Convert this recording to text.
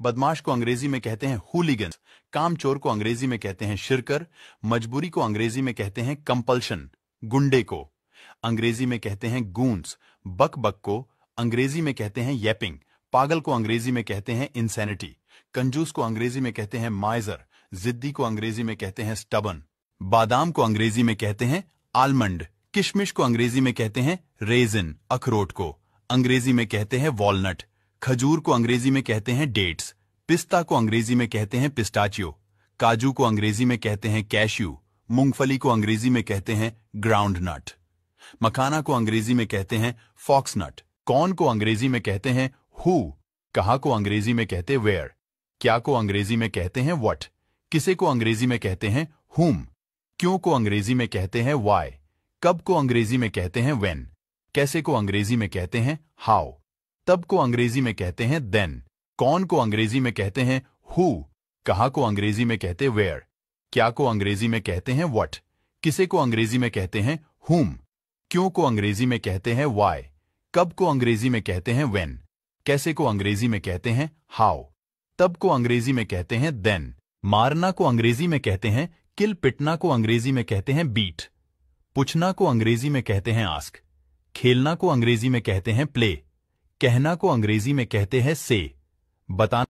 बदमाश को अंग्रेज़ी में कहते हैं हुलिगन कामचोर को अंग्रेज़ी में कहते हैं शिरकर मजबूरी को अंग्रेज़ी में कहते हैं कंपल्शन गुंडे को अंग्रेज़ी में कहते हैं गूंस बक बक को अंग्रेज़ी में कहते हैं येपिंग पागल को अंग्रेज़ी में कहते हैं इंसैनिटी कंजूस को अंग्रेज़ी में कहते हैं माइजर जिद्दी को अंग्रेज़ी में कहते हैं स्टबन बादाम को अंग्रेज़ी में कहते हैं आलमंड किशमिश को अंग्रेज़ी में कहते हैं रेजिन अखरोट को अंग्रेज़ी में कहते हैं वॉलनट खजूर को अंग्रेज़ी में कहते हैं डेट्स पिस्ता को अंग्रेज़ी में कहते हैं पिस्टाचियो काजू को अंग्रेज़ी में कहते हैं कैश्यू मूंगफली को अंग्रेज़ी में कहते हैं ग्राउंड नट मखाना को अंग्रेज़ी में कहते हैं फॉक्स नट कौन को अंग्रेज़ी में कहते हैं हु कहा को अंग्रेज़ी में कहते वेयर क्या को अंग्रेज़ी में कहते हैं वट किसे को अंग्रेज़ी में कहते हैं हुम क्यों को अंग्रेज़ी में कहते हैं वाई कब को अंग्रेज़ी में कहते हैं वेन कैसे को अंग्रेज़ी में कहते हैं हाउ तब को अंग्रेज़ी में कहते हैं देन कौन को अंग्रेज़ी में कहते हैं हु कहा को अंग्रेज़ी में कहते वेयर क्या को अंग्रेज़ी में कहते हैं वट किसे को अंग्रेज़ी में कहते हैं हुम क्यों को अंग्रेज़ी में कहते हैं वाई कब को अंग्रेज़ी में कहते हैं वेन कैसे को अंग्रेज़ी में कहते हैं हाउ तब को अंग्रेज़ी में कहते हैं देन मारना को अंग्रेज़ी में कहते हैं किल पिटना को अंग्रेज़ी में कहते हैं बीट पूछना को अंग्रेज़ी में कहते हैं आस्क खेलना को अंग्रेज़ी में कहते हैं प्ले कहना को अंग्रेज़ी में कहते हैं से। बताना